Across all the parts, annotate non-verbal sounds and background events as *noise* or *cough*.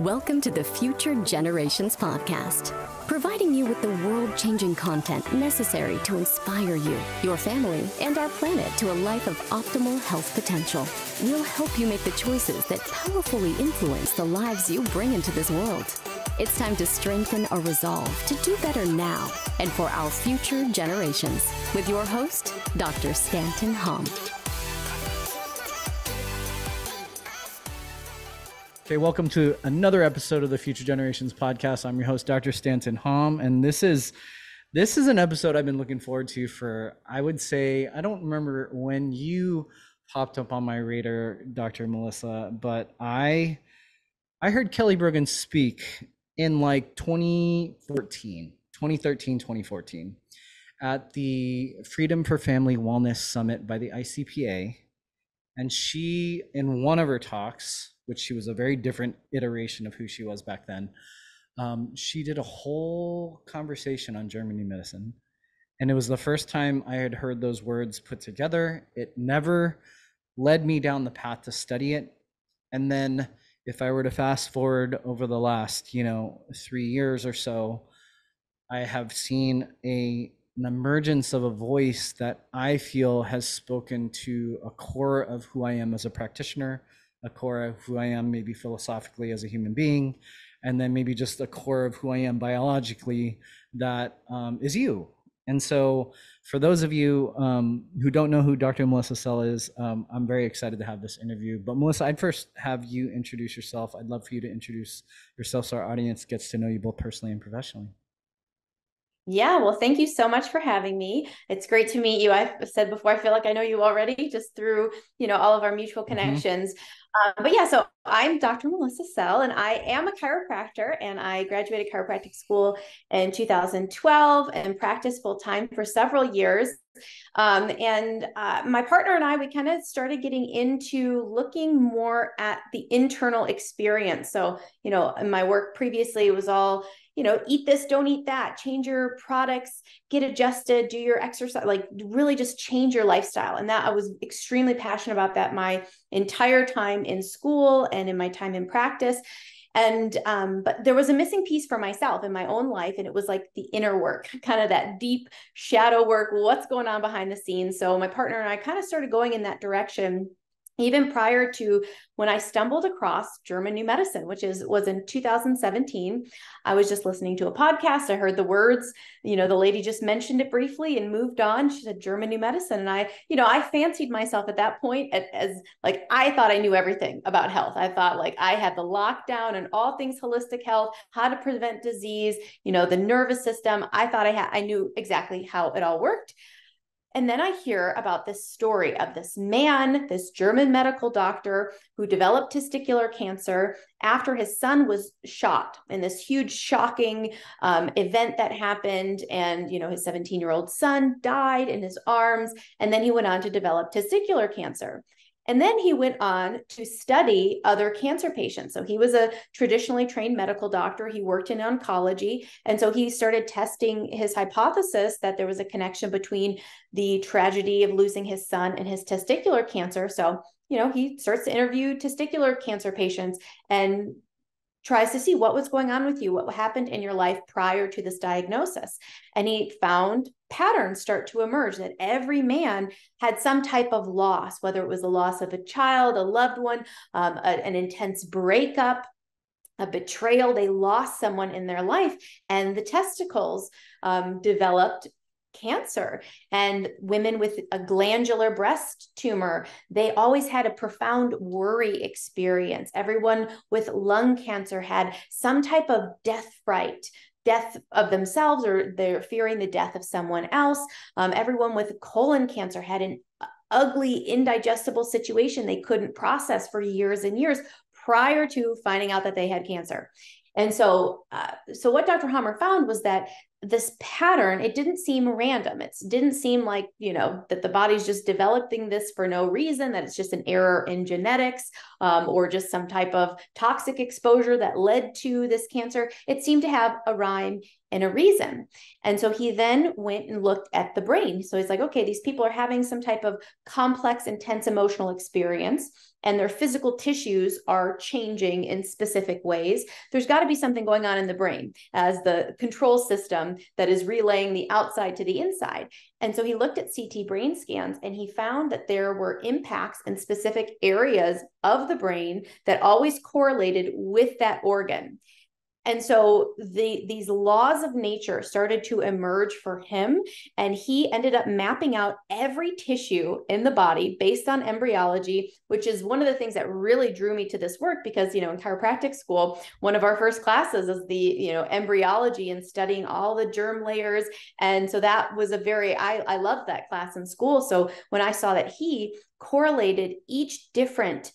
Welcome to the Future Generations Podcast, providing you with the world changing content necessary to inspire you, your family, and our planet to a life of optimal health potential. We'll help you make the choices that powerfully influence the lives you bring into this world. It's time to strengthen our resolve to do better now and for our future generations with your host, Dr. Stanton Hom. Okay, welcome to another episode of the Future Generations podcast. I'm your host, Dr. Stanton Hom, and this is this is an episode I've been looking forward to for I would say I don't remember when you popped up on my radar, Dr. Melissa, but I I heard Kelly Brogan speak in like 2014, 2013, 2014 at the Freedom for Family Wellness Summit by the ICPA. And she, in one of her talks, which she was a very different iteration of who she was back then. Um, she did a whole conversation on German New Medicine. And it was the first time I had heard those words put together. It never led me down the path to study it. And then if I were to fast forward over the last, you know, three years or so, I have seen a an emergence of a voice that I feel has spoken to a core of who I am as a practitioner, a core of who I am maybe philosophically as a human being, and then maybe just a core of who I am biologically that um, is you. And so, for those of you um, who don't know who Dr. Melissa Sell is, um, I'm very excited to have this interview. But Melissa, I'd first have you introduce yourself. I'd love for you to introduce yourself so our audience gets to know you both personally and professionally. Yeah, well, thank you so much for having me. It's great to meet you. I've said before, I feel like I know you already just through, you know, all of our mutual mm-hmm. connections. Mm-hmm. Um, but yeah, so I'm Dr. Melissa Sell, and I am a chiropractor, and I graduated chiropractic school in 2012 and practiced full time for several years. Um, and uh, my partner and I, we kind of started getting into looking more at the internal experience. So, you know, my work previously, was all you know, eat this, don't eat that, change your products, get adjusted, do your exercise, like really just change your lifestyle. And that I was extremely passionate about that my entire time in school and in my time in practice. And um, but there was a missing piece for myself in my own life, and it was like the inner work, *laughs* kind of that deep shadow work, what's going on behind the scenes. So my partner and I kind of started going in that direction even prior to when I stumbled across German New Medicine, which is was in 2017. I was just listening to a podcast. I heard the words, you know, the lady just mentioned it briefly and moved on. She said German New Medicine. And I, you know, I fancied myself at that point as, as like I thought I knew everything about health. I thought like I had the lockdown and all things holistic health, how to prevent disease, you know, the nervous system. I thought I had I knew exactly how it all worked. And then I hear about this story of this man, this German medical doctor who developed testicular cancer after his son was shot in this huge, shocking um, event that happened. And, you know, his 17 year old son died in his arms. And then he went on to develop testicular cancer. And then he went on to study other cancer patients. So he was a traditionally trained medical doctor. He worked in oncology. And so he started testing his hypothesis that there was a connection between the tragedy of losing his son and his testicular cancer. So, you know, he starts to interview testicular cancer patients and tries to see what was going on with you, what happened in your life prior to this diagnosis. And he found patterns start to emerge that every man had some type of loss, whether it was a loss of a child, a loved one, um, a, an intense breakup. A betrayal, they lost someone in their life, and the testicles um, developed cancer and women with a glandular breast tumor they always had a profound worry experience everyone with lung cancer had some type of death fright death of themselves or they're fearing the death of someone else. Um, everyone with colon cancer had an ugly indigestible situation they couldn't process for years and years prior to finding out that they had cancer and so, uh, so what Dr. Hamer found was that this pattern it didn't seem random. It didn't seem like you know that the body's just developing this for no reason that it's just an error in genetics um, or just some type of toxic exposure that led to this cancer. It seemed to have a rhyme and a reason. And so he then went and looked at the brain. So he's like okay these people are having some type of complex intense emotional experience and their physical tissues are changing in specific ways, there's got to be something going on in the brain as the control system that is relaying the outside to the inside. And so he looked at CT brain scans and he found that there were impacts in specific areas of the brain that always correlated with that organ. And so the these laws of nature started to emerge for him and he ended up mapping out every tissue in the body based on embryology, which is one of the things that really drew me to this work because you know in chiropractic school, one of our first classes is the, you know, embryology and studying all the germ layers and so that was a very I I loved that class in school. So when I saw that he correlated each different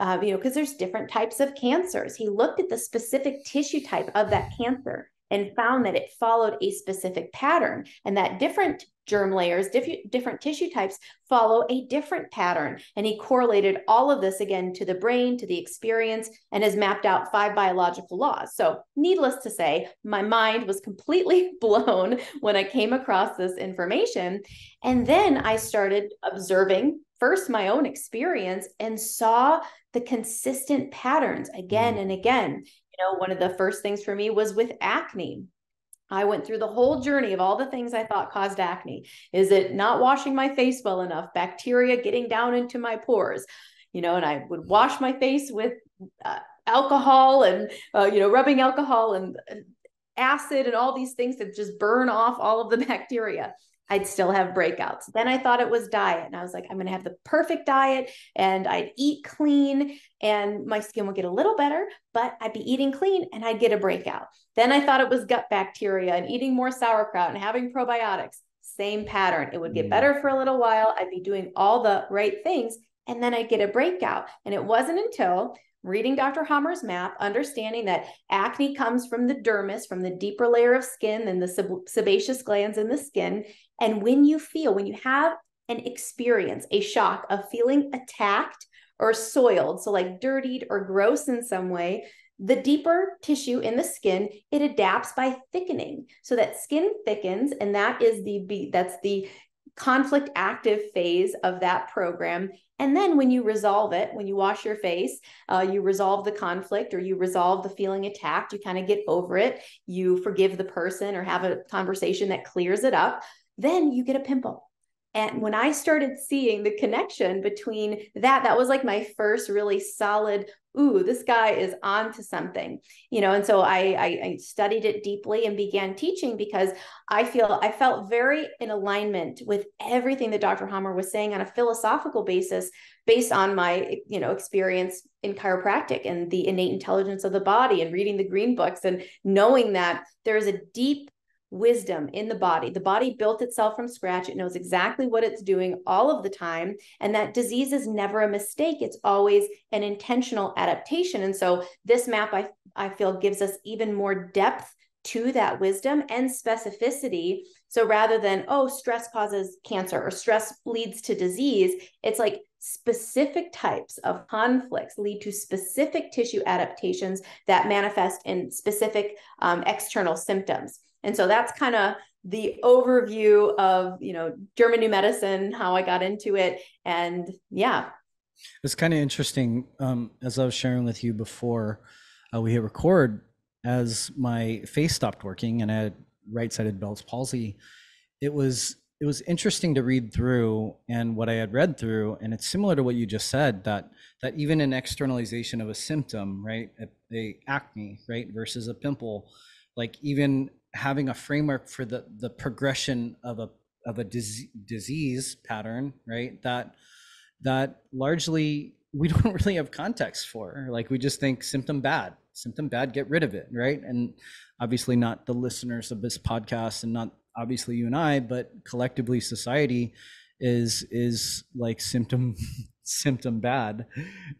uh, you know, because there's different types of cancers. He looked at the specific tissue type of that cancer and found that it followed a specific pattern and that different germ layers, diff- different tissue types follow a different pattern. And he correlated all of this again to the brain, to the experience, and has mapped out five biological laws. So, needless to say, my mind was completely *laughs* blown when I came across this information. And then I started observing first my own experience and saw the consistent patterns again mm. and again. You know, one of the first things for me was with acne. I went through the whole journey of all the things I thought caused acne. Is it not washing my face well enough? Bacteria getting down into my pores? You know, and I would wash my face with uh, alcohol and, uh, you know, rubbing alcohol and uh, acid and all these things that just burn off all of the *laughs* bacteria. I'd still have breakouts. Then I thought it was diet. And I was like, I'm going to have the perfect diet and I'd eat clean and my skin would get a little better, but I'd be eating clean and I'd get a breakout. Then I thought it was gut bacteria and eating more sauerkraut and having probiotics. Same pattern. It would get mm. better for a little while. I'd be doing all the right things and then I'd get a breakout. And it wasn't until reading Dr. Hamer's map, understanding that acne comes from the dermis, from the deeper layer of skin than the sub- sebaceous glands in the skin. And when you feel, when you have an experience, a shock of feeling attacked or soiled, so like dirtied or gross in some way, the deeper tissue in the skin it adapts by thickening. So that skin thickens and that is the that's the conflict active phase of that program. And then when you resolve it, when you wash your face, uh, you resolve the conflict or you resolve the feeling attacked, you kind of get over it, you forgive the person or have a conversation that clears it up, then you get a pimple. And when I started seeing the connection between that, that was like my first really solid ooh, this guy is on to something, you know. And so I, I, I studied it deeply and began teaching because I feel I felt very in alignment with everything that Dr. Hamer was saying on a philosophical basis, based on my you know experience in chiropractic and the innate intelligence of the body and reading the green books and knowing that there is a deep wisdom in the body. The body built itself from scratch. It knows exactly what it's doing all of the time. And that disease is never a mistake. It's always an intentional adaptation. And so this map, I, I feel, gives us even more depth to that wisdom and specificity. So rather than, oh, stress causes cancer or stress leads to disease, it's like specific types of conflicts lead to specific tissue adaptations that manifest in specific um, external symptoms. And so that's kind of the overview of, you know, German new medicine, how I got into it. And yeah. It's kind of interesting. Um, as I was sharing with you before uh, we hit record, as my face stopped working and I had right-sided Bell's palsy, it was it was interesting to read through and what I had read through, and it's similar to what you just said that that even an externalization of a symptom, right, a, a acne, right, versus a pimple, like even having a framework for the the progression of a of a dis- disease pattern right that that largely we *laughs* don't really have context for. Like we just think symptom bad symptom bad get rid of it right? And obviously not the listeners of this podcast and not obviously you and i but collectively society is is like symptom symptom bad.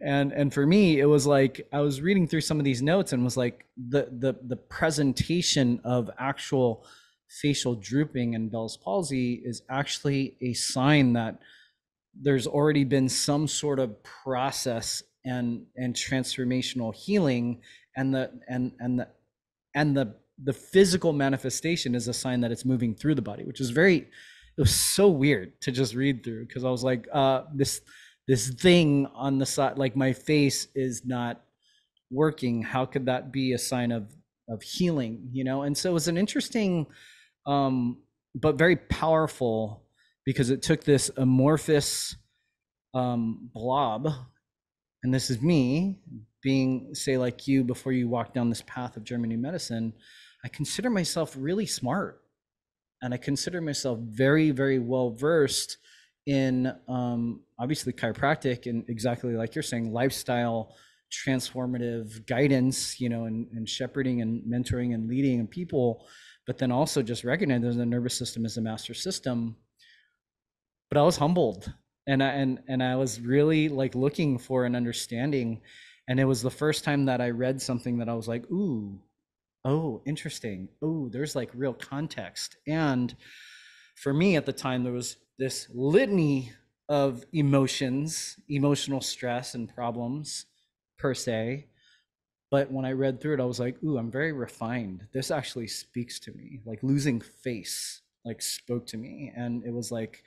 And and for me it was like i was reading through some of these notes and was like the the the presentation of actual facial drooping and bell's palsy is actually a sign that there's already been some sort of process and and transformational healing and the and and the and the the physical manifestation is a sign that it's moving through the body which is very it was so weird to just read through because i was like uh this this thing on the side like my face is not working. How could that be a sign of of healing you know? And so it was an interesting um but very powerful because it took this amorphous um blob and this is me being say like you before you walk down this path of german new medicine i consider myself really smart and i consider myself very very well versed in um, obviously chiropractic and exactly like you're saying lifestyle transformative guidance you know and, and shepherding and mentoring and leading and people but then also just recognizing the nervous system is a master system. But i was humbled and I, and and i was really like looking for an understanding and it was the first time that i read something that i was like ooh oh interesting. Oh there's like real context. And for me at the time there was this litany of emotions, emotional stress and problems per se. But when I read through it, I was like, ooh, I'm very refined. This actually speaks to me. Like losing face, like spoke to me. And it was like,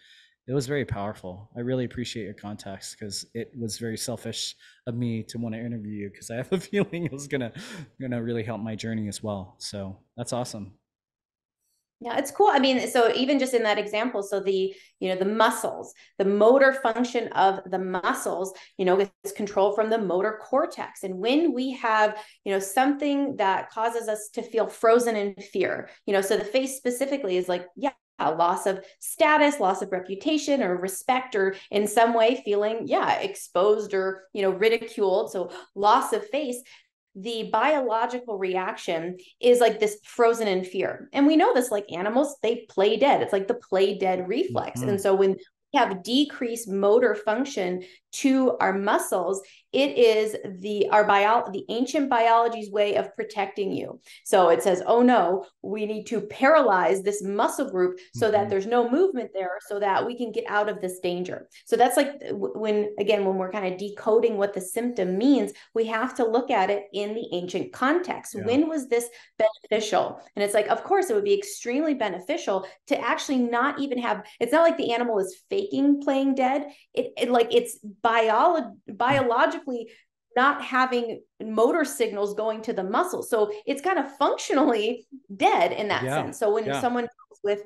it was very powerful. I really appreciate your context because it was very selfish of me to want to interview you because I have a *laughs* feeling it was gonna gonna really help my journey as well. So that's awesome. Yeah, it's cool. I mean, so even just in that example, so the, you know, the muscles, the motor function of the muscles, you know, is controlled from the motor cortex. And when we have, you know, something that causes us to feel frozen in fear, you know, so the face specifically is like, yeah, a loss of status, loss of reputation or respect, or in some way feeling, yeah, exposed or, you know, ridiculed. So loss of face the biological reaction is like this frozen in fear. And we know this like animals, they play dead. It's like the play dead reflex. Mm-hmm. And so when we have decreased motor function to our muscles, it is the our bio the ancient biology's way of protecting you. So it says oh no we need to paralyze this muscle group so mm-hmm. that there's no movement there so that we can get out of this danger. So that's like when again when we're kind of decoding what the symptom means we have to look at it in the ancient context. Yeah. when was this beneficial? And it's like of course it would be extremely beneficial to actually not even have it's not like the animal is faking playing dead. It, it like it's bio- biological biologically not having motor signals going to the muscle. So it's kind of functionally dead in that yeah. sense. So when yeah. someone with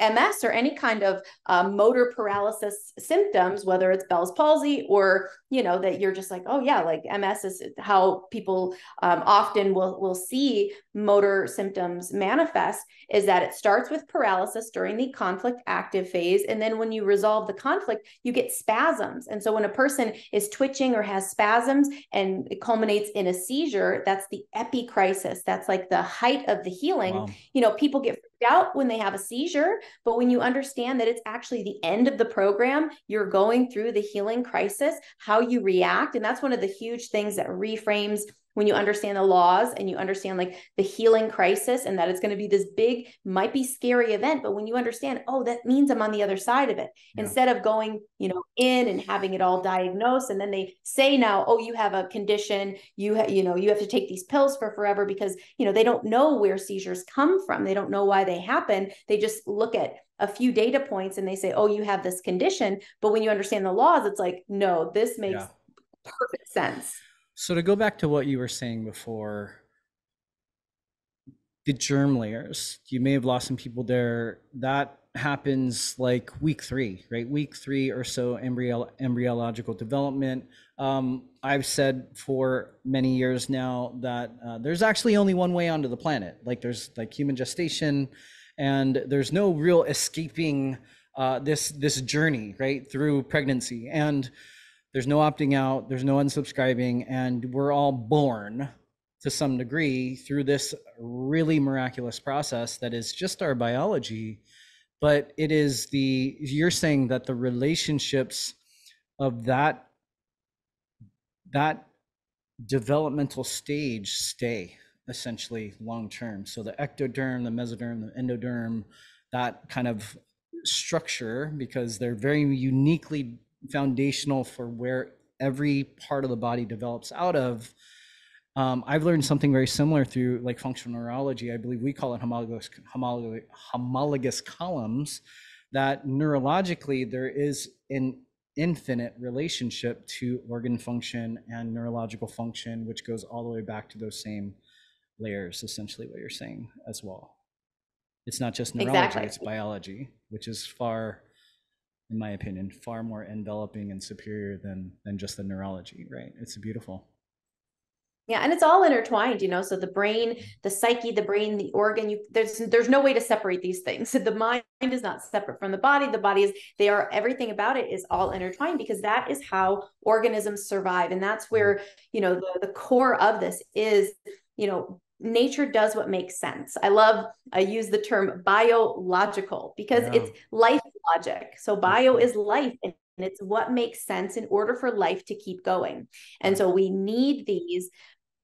MS or any kind of um, motor paralysis symptoms, whether it's Bell's palsy or you know that you're just like, oh yeah, like MS is how people um, often will will see motor symptoms manifest. Is that it starts with paralysis during the conflict active phase, and then when you resolve the conflict, you get spasms. And so when a person is twitching or has spasms and it culminates in a seizure, that's the epicrisis. That's like the height of the healing. Wow. You know, people get out when they have a seizure, but when you understand that it's actually the end of the program, you're going through the healing crisis, how you react. And that's one of the huge things that reframes when you understand the laws and you understand like the healing crisis and that it's going to be this big might be scary event but when you understand oh that means i'm on the other side of it. Yeah. instead of going you know in and having it all diagnosed and then they say now oh you have a condition you ha- you know you have to take these pills for forever because you know they don't know where seizures come from. They don't know why they happen. They just look at a few data points and they say oh you have this condition. But when you understand the laws it's like no this makes yeah. perfect sense so to go back to what you were saying before, the germ layers, you may have lost some people there. That happens like week three, right? Week three or so embryo embryological development. Um, I've said for many years now that uh, there's actually only one way onto the planet. Like there's like human gestation, and there's no real escaping uh, this this journey right through pregnancy and there's no opting out, there's no unsubscribing, and we're all born to some degree through this really miraculous process that is just our biology. But it is the, you're saying that the relationships of that, that developmental stage stay essentially long term. So the ectoderm, the mesoderm, the endoderm, that kind of structure, because they're very uniquely foundational for where every part of the body develops out of. Um, I've learned something very similar through like functional neurology. I believe we call it homologous, homologous, homologous columns. That neurologically there is an infinite relationship to organ function and neurological function, which goes all the way back to those same layers, essentially, what you're saying as well. It's not just neurology, exactly. it's biology, which is far, in my opinion, far more enveloping and superior than than just the neurology, right? It's beautiful. Yeah, and it's all intertwined, you know. So the brain, the psyche, the brain, the organ, you there's there's no way to separate these things. *laughs* The mind is not separate from the body. The body is they are everything about it is all intertwined because that is how organisms survive. And that's mm-hmm. where, you know, the, the core of this is, you know, nature does what makes sense. I love I use the term biological because yeah. it's life logic. So bio is life and it's what makes sense in order for life to keep going. And so we need these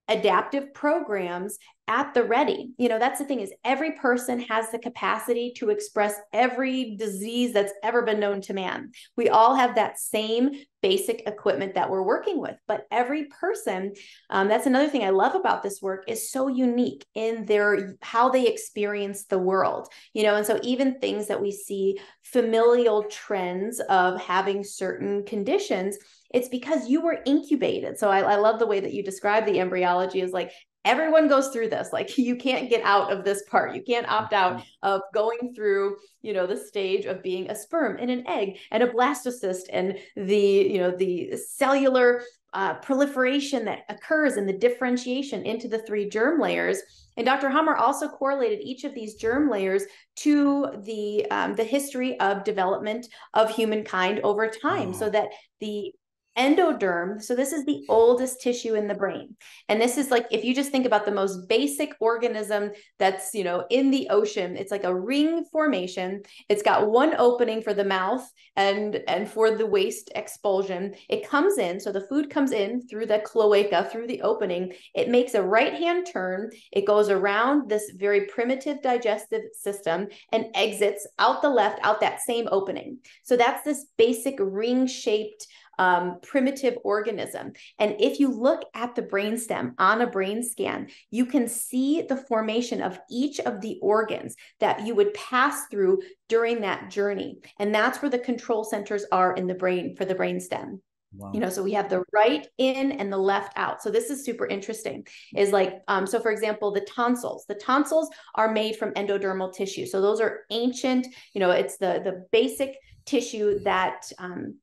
adaptive programs at the ready. You know, that's the thing is every person has the capacity to express every disease that's ever been known to man. We all have that same basic equipment that we're working with, but every person, um, that's another thing I love about this work is so unique in their how they experience the world. You know, and so even things that we see familial trends of having certain conditions it's because you were incubated. So I, I love the way that you describe the embryology is like everyone goes through this like you can't get out of this part you can't opt out mm-hmm. of going through you know the stage of being a sperm and an egg and a blastocyst and the you know the cellular uh, proliferation that occurs and the differentiation into the three germ layers and Dr. Hamer also correlated each of these germ layers to the um, the history of development of humankind over time, oh. so that the endoderm. So, this is the oldest tissue in the brain. And this is like, if you just think about the most basic organism that's, you know, in the ocean, it's like a ring formation. It's got one opening for the mouth and, and for the waste expulsion. It comes in. So, the food comes in through the cloaca, through the opening. It makes a right hand turn. It goes around this very primitive digestive system and exits out the left, out that same opening. So, that's this basic ring shaped um, primitive organism. And if you look at the brainstem on a brain scan, you can see the formation of each of the organs that you would pass through during that journey. And that's where the control centers are in the brain for the brainstem. Wow. You know, so we have the right in and the left out. So this is super interesting. Is like, um, so for example, the tonsils. The tonsils are made from endodermal tissue. So those are ancient. You know, it's the the basic tissue that um,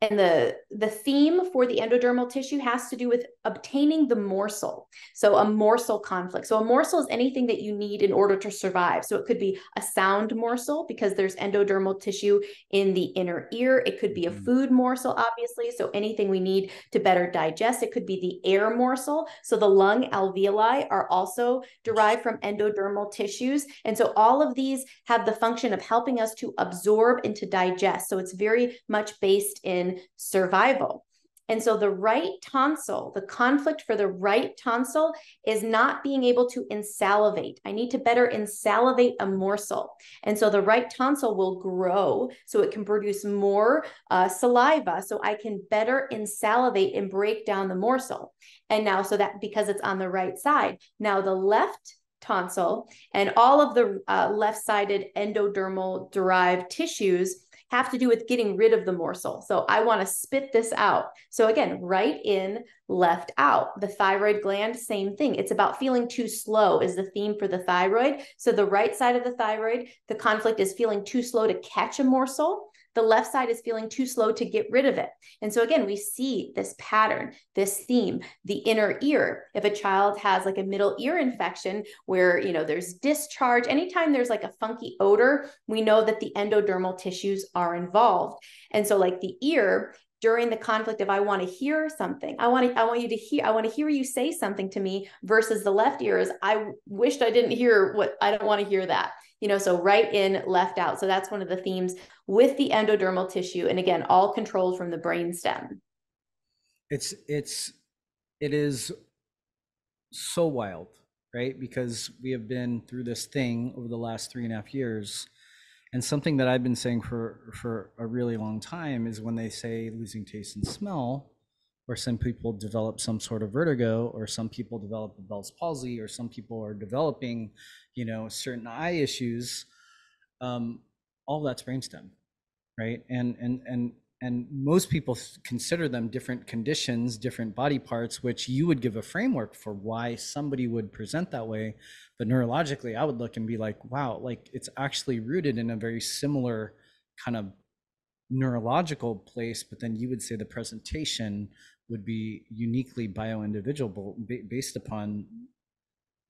and the the theme for the endodermal tissue has to do with obtaining the morsel. So a morsel conflict. So a morsel is anything that you need in order to survive. So it could be a sound morsel because there's endodermal tissue in the inner ear. It could be a mm-hmm. food morsel obviously. So anything we need to better digest. It could be the air morsel. So the lung alveoli are also derived from endodermal tissues. And so all of these have the function of helping us to absorb and to digest. So it's very much based in survival. And so the right tonsil, the conflict for the right tonsil is not being able to insalivate. I need to better insalivate a morsel. And so the right tonsil will grow so it can produce more uh, saliva so I can better insalivate and break down the morsel. And now, so that because it's on the right side, now the left tonsil and all of the uh, left sided endodermal derived tissues have to do with getting rid of the morsel. So I want to spit this out. So again, right in, left out. The thyroid gland, same thing. It's about feeling too slow, is the theme for the thyroid. So the right side of the thyroid, the conflict is feeling too slow to catch a morsel the left side is feeling too slow to get rid of it. And so again, we see this pattern, this theme, the inner ear. If a child has like a middle ear infection where, you know, there's discharge, anytime there's like a funky odor, we know that the endodermal tissues are involved. And so like the ear during the conflict of I want to hear something. I want to I want you to hear I want to hear you say something to me versus the left ear is I wished I didn't hear what I don't want to hear that you know, so right in, left out. So that's one of the themes with the endodermal tissue. And again, all controlled from the brain stem. It's, it's, it is so wild, right? Because we have been through this thing over the last three and a half years. And something that I've been saying for, for a really long time is when they say losing taste and smell, or some people develop some sort of vertigo, or some people develop Bell's palsy, or some people are developing, you know, certain eye issues. Um, all that's brainstem, right? And and and and most people consider them different conditions different body parts which you would give a framework for why somebody would present that way but neurologically i would look and be like wow like it's actually rooted in a very similar kind of neurological place but then you would say the presentation would be uniquely bio-individual based upon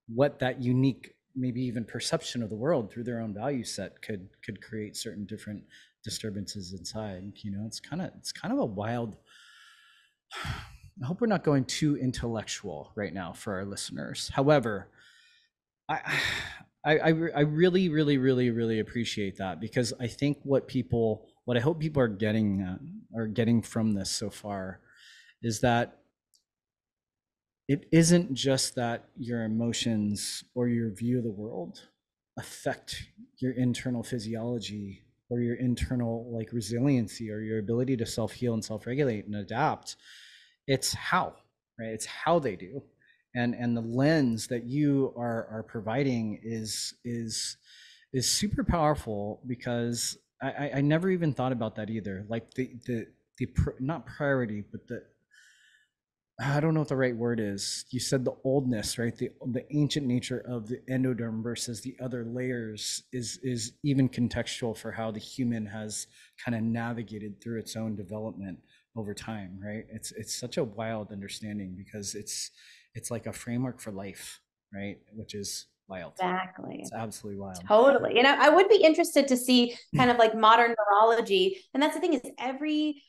what that unique maybe even perception of the world through their own value set could could create certain different disturbances inside you know? It's kind of it's kind of a wild *sighs* i hope we're not going too intellectual right now for our listeners. However *sighs* i i i, really really really really appreciate that because i think what people what i hope people are getting uh, are getting from this so far is that it isn't just that your emotions or your view of the world affect your internal physiology or your internal like resiliency or your ability to self-heal and self-regulate and adapt. It's how right? It's how they do. And and the lens that you are are providing is is is super powerful because i i never even thought about that either. Like the the the not priority but the I don't know what the right word is. You said the oldness, right? The the ancient nature of the endoderm versus the other layers is is even contextual for how the human has kind of navigated through its own development over time, right? It's it's such a wild understanding because it's it's like a framework for life, right? Which is wild. Exactly. It's absolutely wild. Totally. And I, I would be interested to see kind of like modern neurology. And that's the thing is every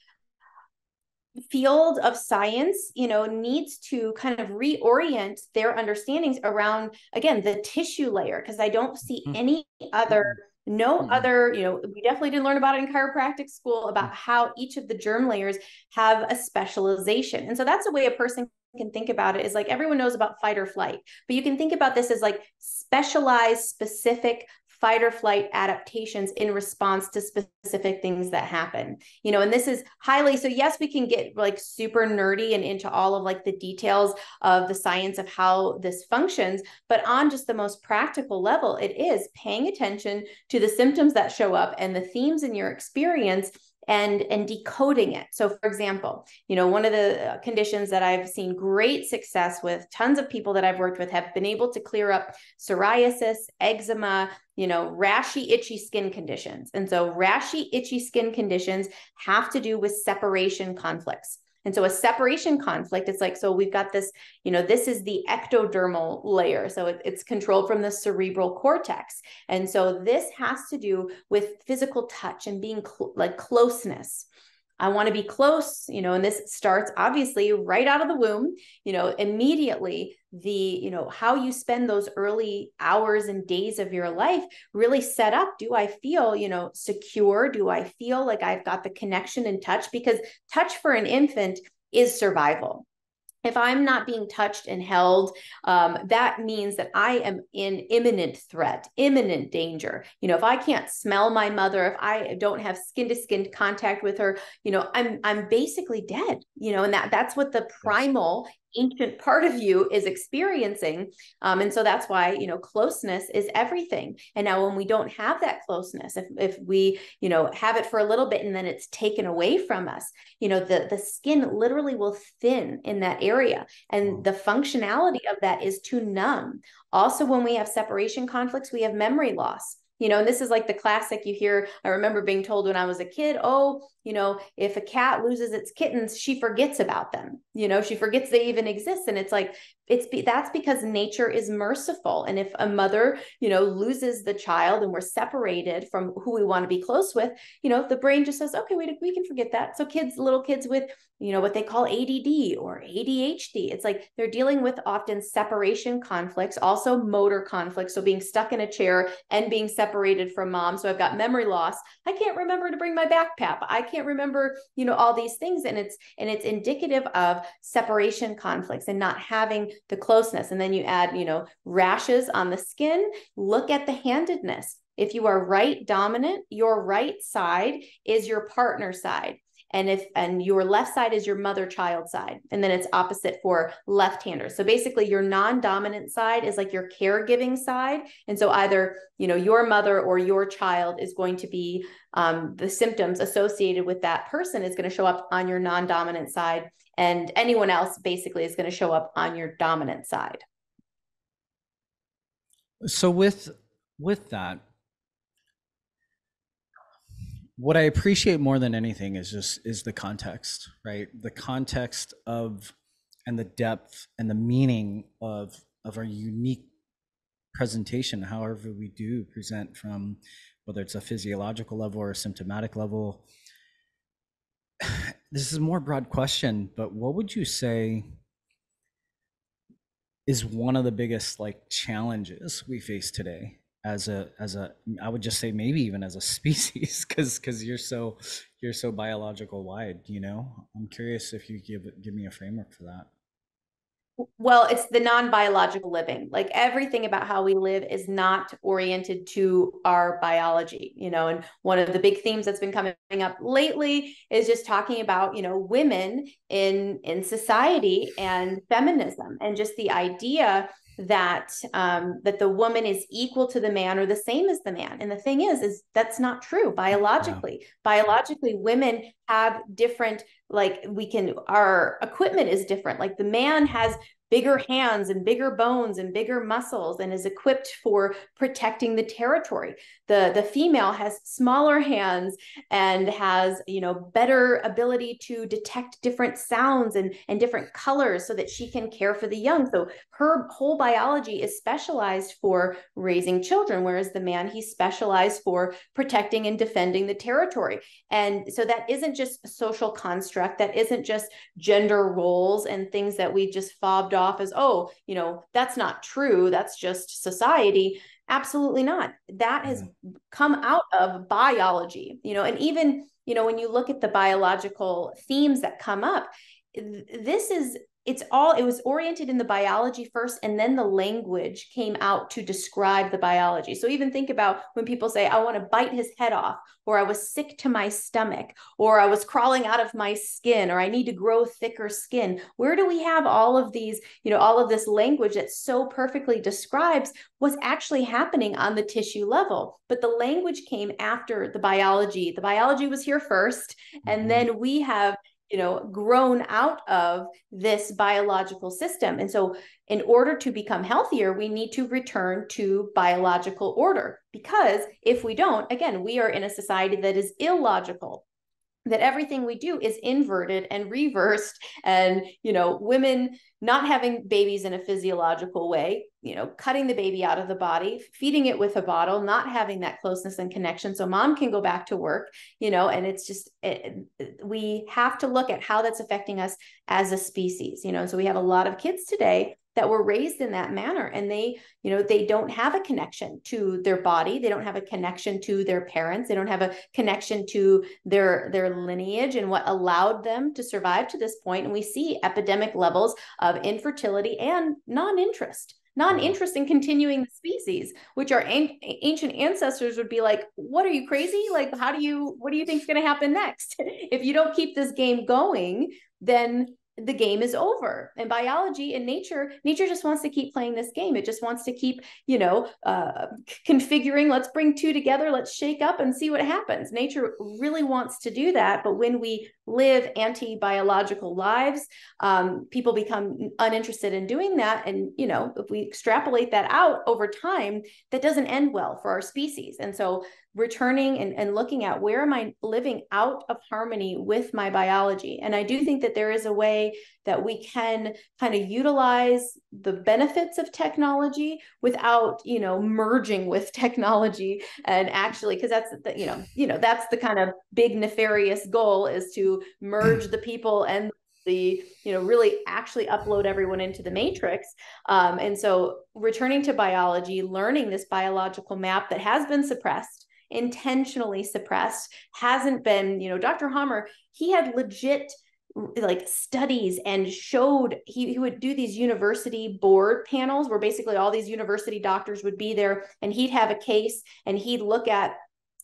field of science you know needs to kind of reorient their understandings around again the tissue layer because i don't see mm-hmm. any other no mm-hmm. other you know we definitely didn't learn about it in chiropractic school about mm-hmm. how each of the germ layers have a specialization and so that's a way a person can think about it is like everyone knows about fight or flight but you can think about this as like specialized specific fight or flight adaptations in response to specific things that happen. You know and this is highly so yes we can get like super nerdy and into all of like the details of the science of how this functions but on just the most practical level it is paying attention to the symptoms that show up and the themes in your experience and and decoding it. So for example you know one of the uh, conditions that i've seen great success with tons of people that i've worked with have been able to clear up psoriasis eczema you know rashy itchy skin conditions. And so rashy itchy skin conditions have to do with separation conflicts and so a separation conflict, it's like, so we've got this, you know, this is the ectodermal layer. So it, it's controlled from the cerebral cortex. And so this has to do with physical touch and being cl- like closeness. I want to be close, you know, and this starts obviously right out of the womb, you know, immediately the, you know, how you spend those early hours and days of your life really set up. Do I feel, you know, secure? Do I feel like I've got the connection and touch? Because touch for an infant is survival if I'm not being touched and held, um, that means that I am in imminent threat, imminent danger. You know, if I can't smell my mother, if I don't have skin to skin contact with her, you know, I'm I'm basically dead. You know, and that that's what the primal ancient part of you is experiencing um, and so that's why you know closeness is everything. And now when we don't have that closeness if, if we you know have it for a little bit and then it's taken away from us you know the the skin literally will thin in that area. And the functionality of that is to numb. Also when we have separation conflicts we have memory loss. You know and this is like the classic you hear i remember being told when i was a kid oh you know if a cat loses its kittens she forgets about them. You know she forgets they even exist. And it's like it's be, that's because nature is merciful. And if a mother you know loses the child and we're separated from who we want to be close with you know the brain just says okay we, we can forget that. So kids little kids with you know what they call ADD or ADHD it's like they're dealing with often separation conflicts also motor conflicts. So being stuck in a chair and being separated from mom. So I've got memory loss. I can't remember to bring my backpack. I can't remember you know all these things and it's and it's indicative of separation conflicts and not having the closeness. And then you add, you know, rashes on the skin. Look at the handedness. If you are right dominant, your right side is your partner side. And if and your left side is your mother child side and then it's opposite for left-handers so basically your non-dominant side is like your caregiving side and so either you know your mother or your child is going to be um, the symptoms associated with that person is going to show up on your non-dominant side and anyone else basically is going to show up on your dominant side. So with with that what I appreciate more than anything is just is the context, right? The context of and the depth and the meaning of of our unique presentation, however we do present from whether it's a physiological level or a symptomatic level. *sighs* This is a more broad question, but what would you say is one of the biggest like challenges we face today as a as a i would just say maybe even as a *laughs* species because because you're so you're so biological wide you know? I'm curious if you give give me a framework for that. Well it's the non-biological living. Like everything about how we live is not oriented to our biology you know? And one of the big themes that's been coming up lately is just talking about you know women in in society and feminism and just the idea that um, that the woman is equal to the man or the same as the man. And the thing is is that's not true. Biologically yeah. biologically women have different like we can our equipment is different. Like the man has bigger hands and bigger bones and bigger muscles and is equipped for protecting the territory. The the female has smaller hands and has you know better ability to detect different sounds and and different colors so that she can care for the young. So her whole biology is specialized for raising children whereas the man he's specialized for protecting and defending the territory. And so that isn't just a social construct that isn't just gender roles and things that we just fobbed off as oh you know that's not true that's just society. Absolutely not. That has mm. come out of biology you know and even you know when you look at the biological themes that come up this is it's all it was oriented in the biology first and then the language came out to describe the biology. So even think about when people say i want to bite his head off or i was sick to my stomach or i was crawling out of my skin or i need to grow thicker skin. Where do we have all of these you know all of this language that so perfectly describes what's actually happening on the tissue level? But the language came after the biology. The biology was here first and mm-hmm. then we have you know grown out of this biological system. And so in order to become healthier we need to return to biological order because if we don't again we are in a society that is illogical that everything we do is inverted and reversed. And you know women not having babies in a physiological way you know cutting the baby out of the body feeding it with a bottle not having that closeness and connection so mom can go back to work you know and it's just it, we have to look at how that's affecting us as a species you know so we have a lot of kids today that were raised in that manner and they you know they don't have a connection to their body. They don't have a connection to their parents. They don't have a connection to their their lineage and what allowed them to survive to this point. And we see epidemic levels of infertility and non-interest non-interest in continuing the species which our an- ancient ancestors would be like what are you crazy? Like how do you what do you think is going to happen next? *laughs* If you don't keep this game going then the game is over. And biology and nature nature just wants to keep playing this game. It just wants to keep you know uh, configuring let's bring two together let's shake up and see what happens. Nature really wants to do that but when we live anti-biological lives um, people become uninterested in doing that. And you know if we extrapolate that out over time that doesn't end well for our species. And so returning and, and looking at where am I living out of harmony with my biology. And I do think that there is a way that we can kind of utilize the benefits of technology without, you know, merging with *laughs* technology and actually, because that's the, you know, you know, that's the kind of big nefarious goal is to merge the people and the you know really actually upload everyone into the matrix um, and so returning to biology learning this biological map that has been suppressed intentionally suppressed hasn't been you know dr Hamer he had legit like studies and showed he, he would do these university board panels where basically all these university doctors would be there and he'd have a case and he'd look at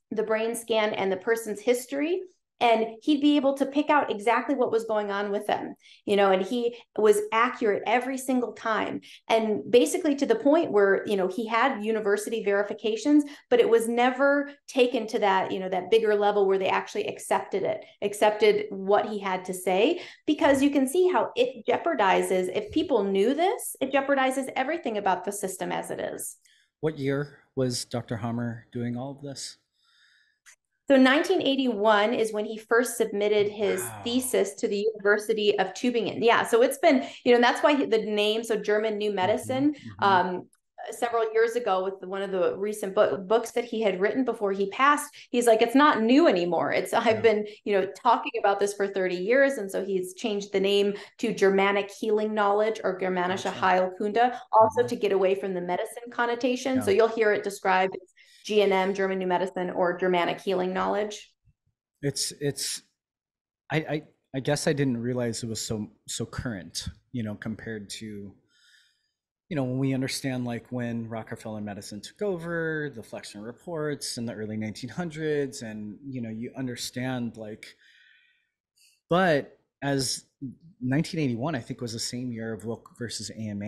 the brain scan and the person's history and he'd be able to pick out exactly what was going on with them you know and he was accurate every single time. And basically to the point where you know he had university verifications but it was never taken to that you know that bigger level where they actually accepted it accepted what he had to say. Because you can see how it jeopardizes if people knew this it jeopardizes everything about the system as it is. What year was dr hamer doing all of this so 1981 is when he first submitted his wow. thesis to the University of Tübingen. Yeah, so it's been, you know, that's why the name, so German New mm-hmm, Medicine, mm-hmm. um, several years ago with one of the recent book, books that he had written before he passed he's like it's not new anymore it's i've yeah. been you know talking about this for 30 years and so he's changed the name to germanic healing knowledge or germanische heilkunde also mm-hmm. to get away from the medicine connotation yeah. so you'll hear it described GNM, German New Medicine, or Germanic Healing Knowledge? It's it's I I, I guess I didn't realize it was so so current, you know, compared to you know, when we understand like when Rockefeller medicine took over, the Flexner reports in the early 1900s, and you know, you understand like, but as 1981, I think was the same year of Wilk versus AMA.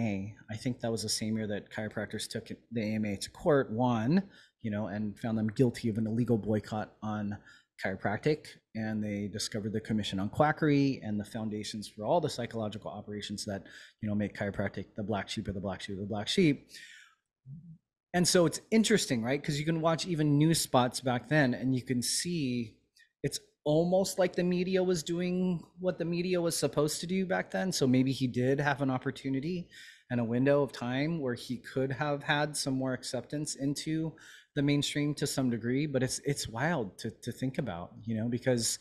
I think that was the same year that chiropractors took the AMA to court, won, you know, and found them guilty of an illegal boycott on chiropractic. And they discovered the Commission on Quackery and the foundations for all the psychological operations that, you know, make chiropractic the black sheep of the black sheep of the black sheep. And so it's interesting, right? Because you can watch even news spots back then and you can see it's almost like the media was doing what the media was supposed to do back then. So maybe he did have an opportunity and a window of time where he could have had some more acceptance into the mainstream to some degree, but it's it's wild to to think about, you know, because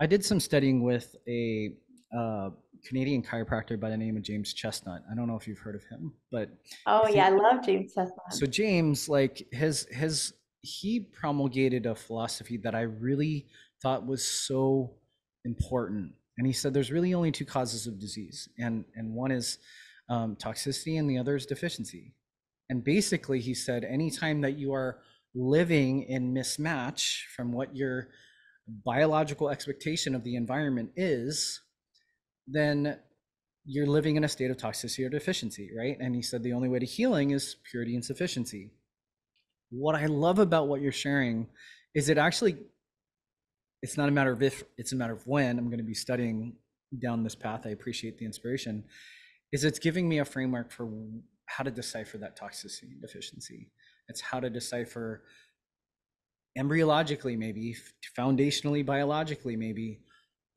I did some studying with a uh, Canadian chiropractor by the name of James Chestnut. I don't know if you've heard of him, but oh yeah, I love James Chestnut. So James, like his his he promulgated a philosophy that I really thought was so important, and he said there's really only two causes of disease, and and one is um, toxicity, and the other is deficiency. And basically, he said, anytime that you are living in mismatch from what your biological expectation of the environment is, then you're living in a state of toxicity or deficiency, right? And he said the only way to healing is purity and sufficiency. What I love about what you're sharing is it actually it's not a matter of if, it's a matter of when I'm going to be studying down this path. I appreciate the inspiration. Is it's giving me a framework for how to decipher that toxicity deficiency. It's how to decipher embryologically, maybe foundationally, biologically, maybe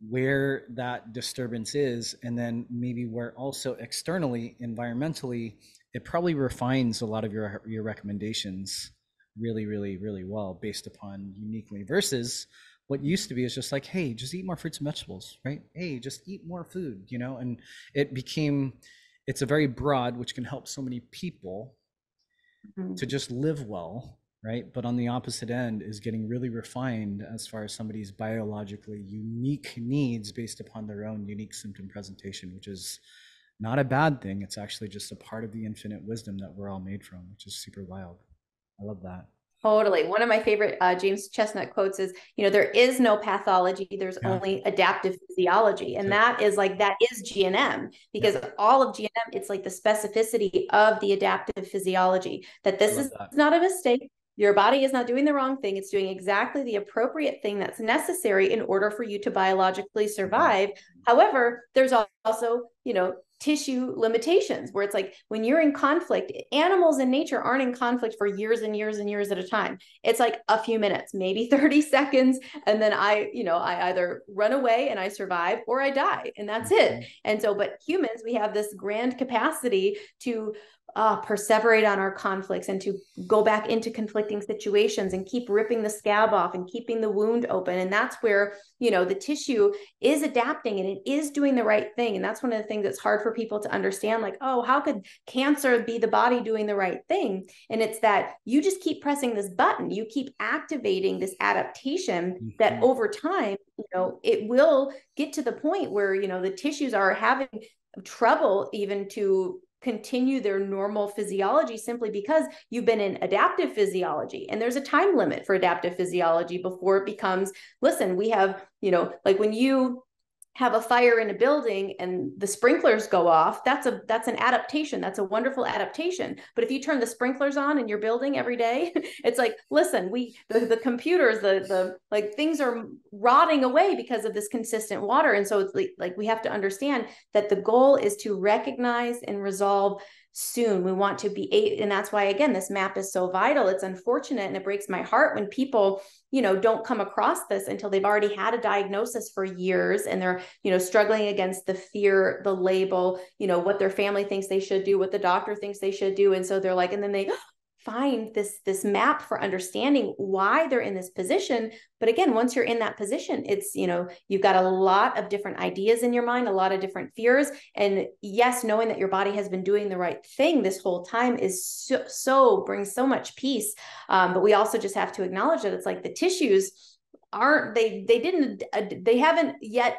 where that disturbance is, and then maybe where also externally, environmentally, it probably refines a lot of your your recommendations really, really, really well based upon uniquely versus what used to be is just like, hey, just eat more fruits and vegetables, right? Hey, just eat more food, you know, and it became it's a very broad which can help so many people mm-hmm. to just live well right? But on the opposite end is getting really refined as far as somebody's biologically unique needs based upon their own unique symptom presentation which is not a bad thing. It's actually just a part of the infinite wisdom that we're all made from which is super wild. I love that Totally. One of my favorite uh, James Chestnut quotes is, you know, there is no pathology, there's yeah. only adaptive physiology. And that is like, that is GNM because yeah. all of GNM, it's like the specificity of the adaptive physiology that this is that. not a mistake. Your body is not doing the wrong thing. It's doing exactly the appropriate thing that's necessary in order for you to biologically survive. However, there's also, you know, tissue limitations where it's like when you're in conflict animals in nature aren't in conflict for years and years and years at a time it's like a few minutes maybe *laughs* 30 seconds and then i you know i either run away and i survive or i die and that's it mm-hmm. and so but humans we have this grand capacity to uh, perseverate on our conflicts and to go back into conflicting situations and keep ripping the scab off and keeping the wound open. And that's where, you know, the tissue is adapting and it is doing the right thing. And that's one of the things that's hard for people to understand like, oh, how could cancer be the body doing the right thing? And it's that you just keep pressing this button, you keep activating this adaptation mm-hmm. that over time, you know, it will get to the point where, you know, the tissues are having trouble even to continue their normal physiology simply because you've been in adaptive physiology. And there's a time limit for adaptive physiology before it becomes listen we have you know like when you have a fire in a building and the sprinklers go off that's a that's an adaptation that's a wonderful adaptation but if you turn the sprinklers on in your building every day *laughs* it's like listen we the, the computers the the like things are rotting away because of this consistent water and so it's like, like we have to understand that the goal is to recognize and resolve soon. We want to be, and that's why, again, this map is so vital. It's unfortunate and it breaks my heart when people, you know, don't come across this until they've already had a diagnosis for years and they're, you know, struggling against the fear, the label, you know, what their family thinks they should do, what the doctor thinks they should do. And so they're like, and then they, find this this map for understanding why they're in this position. But again once you're in that position it's you know you've got a lot of different ideas in your mind a lot of different fears. And yes knowing that your body has been doing the right thing this whole time is so, so brings so much peace. Um, but we also just have to acknowledge that it's like the tissues aren't they they didn't they haven't yet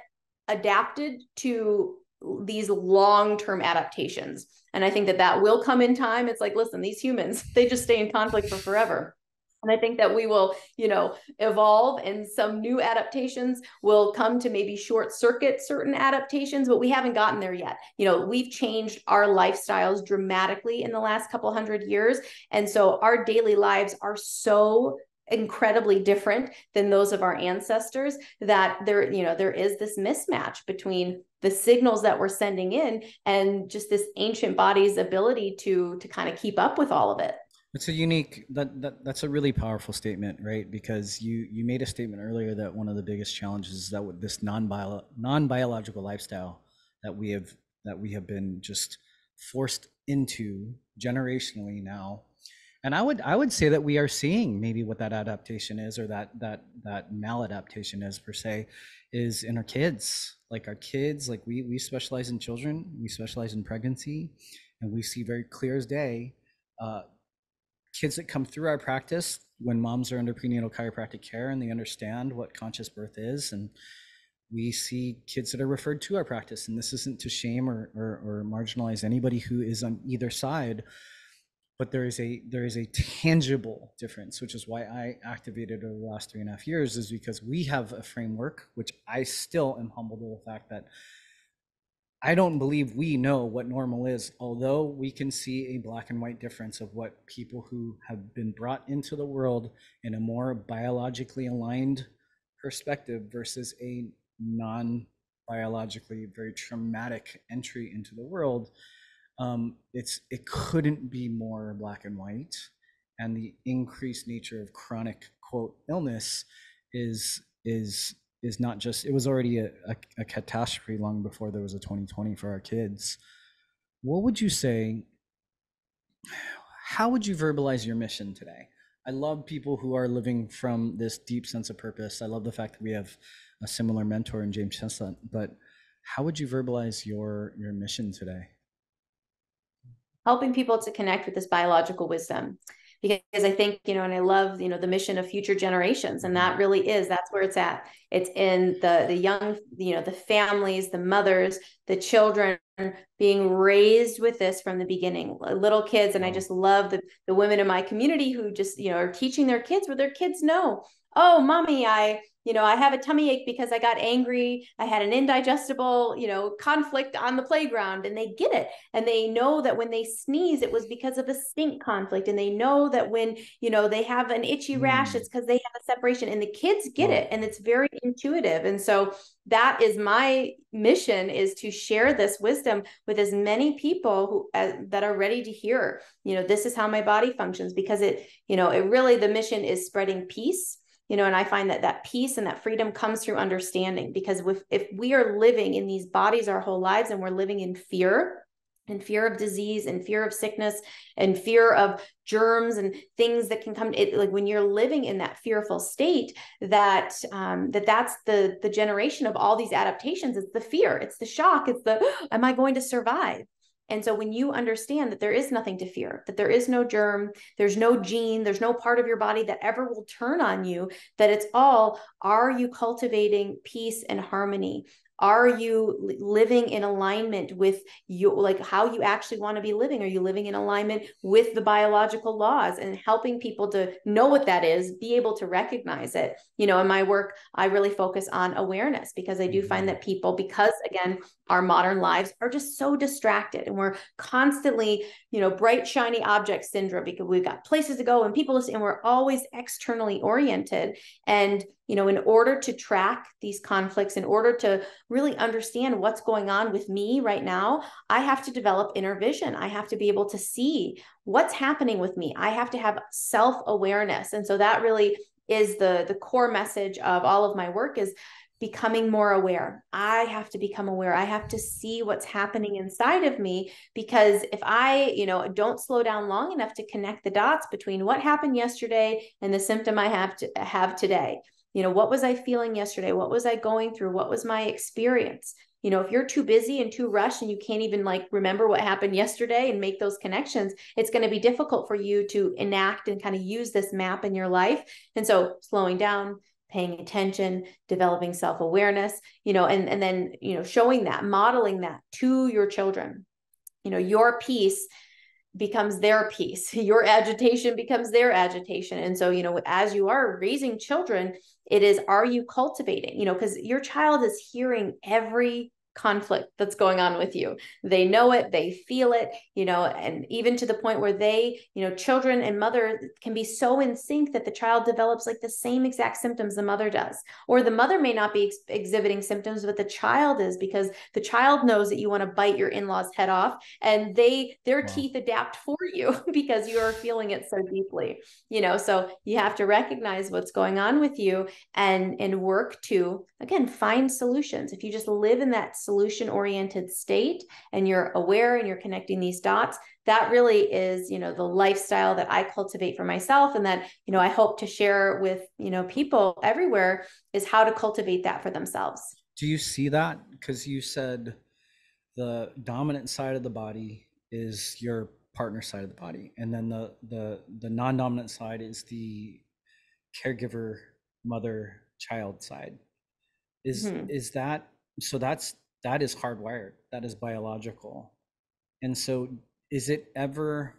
adapted to these long-term adaptations and i think that that will come in time it's like listen these humans *laughs* they just stay in conflict for forever and I think that we will, you know, evolve and some new adaptations will come to maybe short circuit certain adaptations, but we haven't gotten there yet. You know, we've changed our lifestyles dramatically in the last couple hundred years. And so our daily lives are so incredibly different than those of our ancestors that there you know there is this mismatch between the signals that we're sending in and just this ancient body's ability to to kind of keep up with all of it. It's a unique that, that that's a really powerful statement right? Because you you made a statement earlier that one of the biggest challenges is that with this non-bio non-biological lifestyle that we have that we have been just forced into generationally now. And i would i would say that we are seeing maybe what that adaptation is or that that that maladaptation is per se is in our kids like our kids like we we specialize in children we specialize in pregnancy and we see very clear as day uh, kids that come through our practice when moms are under prenatal chiropractic care and they understand what conscious birth is and we see kids that are referred to our practice and this isn't to shame or, or, or marginalize anybody who is on either side but there is a there is a tangible difference which is why i activated over the last three and a half years is because we have a framework which i still am humbled with the fact that i don't believe we know what normal is although we can see a black and white difference of what people who have been brought into the world in a more biologically aligned perspective versus a non biologically very traumatic entry into the world um, it's it couldn't be more black and white and the increased nature of chronic quote illness is is is not just it was already a, a, a catastrophe long before there was a 2020 for our kids. What would you say how would you verbalize your mission today? I love people who are living from this deep sense of purpose. I love the fact that we have a similar mentor in james chestnut but how would you verbalize your your mission today helping people to connect with this biological wisdom because I think, you know, and I love, you know, the mission of future generations. And that really is, that's where it's at. It's in the the young, you know, the families, the mothers, the children being raised with this from the beginning, little kids. And I mm-hmm. just love the the women in my community who just, you know, are teaching their kids where their kids know, oh, mommy, I you know, I have a tummy ache because I got angry. I had an indigestible, you know, conflict on the playground and they get it. And they know that when they sneeze, it was because of a stink conflict. And they know that when, you know, they have an itchy rash, mm. it's because they have a separation and the kids get it. And it's very intuitive. And so that is my mission is to share this wisdom with as many people who uh, that are ready to hear, you know, this is how my body functions because it, you know, it really, the mission is spreading peace you know and i find that that peace and that freedom comes through understanding because if, if we are living in these bodies our whole lives and we're living in fear and fear of disease and fear of sickness and fear of germs and things that can come it, like when you're living in that fearful state that um, that that's the the generation of all these adaptations. It's the fear it's the shock it's the *gasps* am i going to survive and so when you understand that there is nothing to fear, that there is no germ, there's no gene, there's no part of your body that ever will turn on you, that it's all are you cultivating peace and harmony? Are you living in alignment with you like how you actually want to be living? Are you living in alignment with the biological laws and helping people to know what that is be able to recognize it? You know in my work i really focus on awareness because i do find mm-hmm. that people because again our modern lives are just so distracted and we're constantly you know bright shiny object syndrome because we've got places to go and people and we're always externally oriented. And you know in order to track these conflicts in order to really understand what's going on with me right now i have to develop inner vision i have to be able to see what's happening with me i have to have self awareness and so that really is the the core message of all of my work is becoming more aware. I have to become aware. I have to see what's happening inside of me because if I, you know, don't slow down long enough to connect the dots between what happened yesterday and the symptom I have to have today. You know, what was I feeling yesterday? What was I going through? What was my experience? You know, if you're too busy and too rushed and you can't even like remember what happened yesterday and make those connections, it's going to be difficult for you to enact and kind of use this map in your life. And so slowing down, paying attention developing self-awareness you know and and then you know showing that modeling that to your children you know your peace becomes their peace. *laughs* Your agitation becomes their agitation. And so you know as you are raising children it is are you cultivating? You know because your child is hearing every conflict that's going on with you. They know it, they feel it, you know, and even to the point where they, you know, children and mother can be so in sync that the child develops like the same exact symptoms the mother does. Or the mother may not be ex- exhibiting symptoms, but the child is because the child knows that you want to bite your in-laws head off and they their wow. teeth adapt for you *laughs* because you are feeling it so deeply. You know, so you have to recognize what's going on with you and and work to again find solutions. If you just live in that solution oriented state and you're aware and you're connecting these dots that really is you know the lifestyle that i cultivate for myself and that you know i hope to share with you know people everywhere is how to cultivate that for themselves. Do you see that? Because you said the dominant side of the body is your partner side of the body and then the the the non-dominant side is the caregiver mother child side. Is mm-hmm. is that so that's that is hardwired that is biological. And so is it ever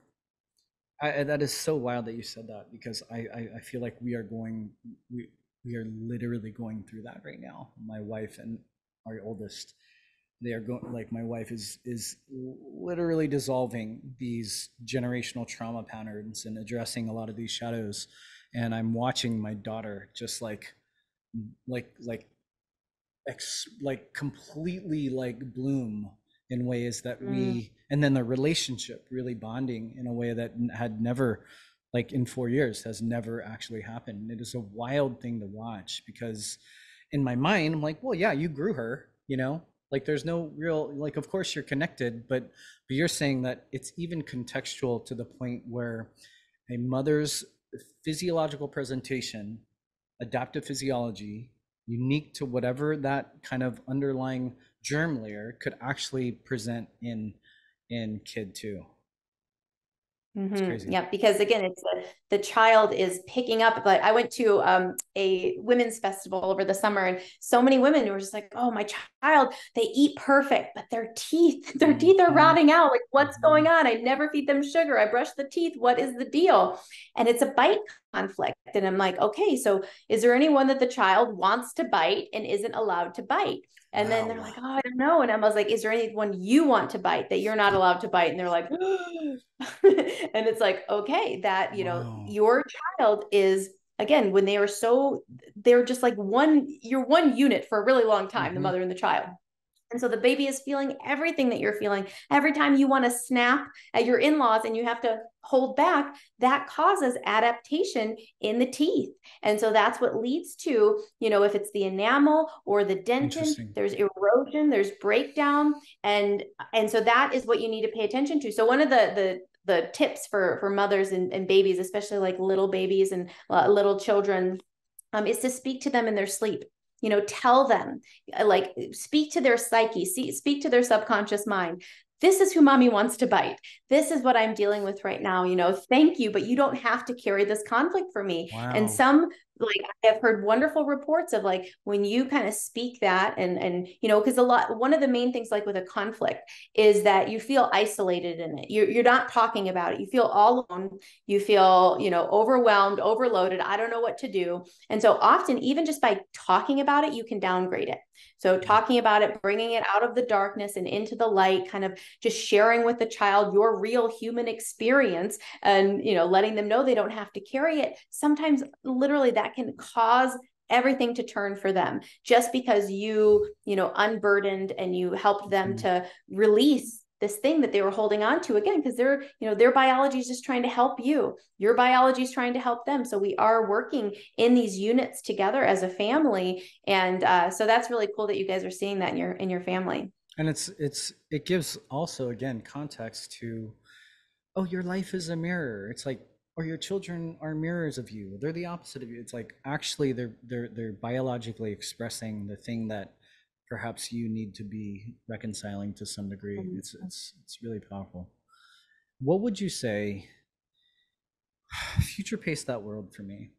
I, that is so wild that you said that because I, I, I feel like we are going we we are literally going through that right now. My wife and our oldest they are going like my wife is is literally dissolving these generational trauma patterns and addressing a lot of these shadows. And i'm watching my daughter just like like like ex- like completely like bloom in ways that mm. we and then the relationship really bonding in a way that had never like in four years has never actually happened it is a wild thing to watch because in my mind i'm like well yeah you grew her you know like there's no real like of course you're connected but but you're saying that it's even contextual to the point where a mother's physiological presentation adaptive physiology unique to whatever that kind of underlying germ layer could actually present in in kid too Mm-hmm. Yeah, because again, it's a, the child is picking up. But I went to um, a women's festival over the summer, and so many women were just like, "Oh, my child, they eat perfect, but their teeth, *laughs* their teeth are mm-hmm. rotting out. Like, what's mm-hmm. going on? I never feed them sugar. I brush the teeth. What is the deal?" And it's a bite conflict, and I'm like, "Okay, so is there anyone that the child wants to bite and isn't allowed to bite?" And wow. then they're like, oh, I don't know. And I was like, is there anyone you want to bite that you're not allowed to bite? And they're like, *gasps* *laughs* and it's like, okay, that, you wow. know, your child is again, when they are so, they're just like one, you're one unit for a really long time, mm-hmm. the mother and the child. And so the baby is feeling everything that you're feeling. Every time you want to snap at your in laws and you have to hold back, that causes adaptation in the teeth. And so that's what leads to, you know, if it's the enamel or the dentin, there's erosion, there's breakdown. And and so that is what you need to pay attention to. So one of the the the tips for for mothers and, and babies, especially like little babies and uh, little children, um, is to speak to them in their sleep you know tell them uh, like speak to their psyche see, speak to their subconscious mind this is who mommy wants to bite. This is what I'm dealing with right now. You know, thank you, but you don't have to carry this conflict for me. Wow. And some like I have heard wonderful reports of like when you kind of speak that and and you know because a lot one of the main things like with a conflict is that you feel isolated in it. You're, you're not talking about it. You feel all alone. You feel you know overwhelmed overloaded. I don't know what to do. And so often even just by talking about it you can downgrade it. So mm-hmm. talking about it bringing it out of the darkness and into the light kind of just sharing with the child your real human experience and you know letting them know they don't have to carry it. Sometimes literally that can cause everything to turn for them. Just because you you know unburdened and you helped them mm-hmm. to release this thing that they were holding on to again because they're you know their biology is just trying to help you. Your biology is trying to help them. So we are working in these units together as a family. And uh, so that's really cool that you guys are seeing that in your in your family. And it's it's it gives also again context to oh your life is a mirror. It's like or your children are mirrors of you. They're the opposite of you. It's like actually they're they're they're biologically expressing the thing that perhaps you need to be reconciling to some degree. Mm-hmm. it's it's it's really powerful. What would you say *sighs* future pace that world for me?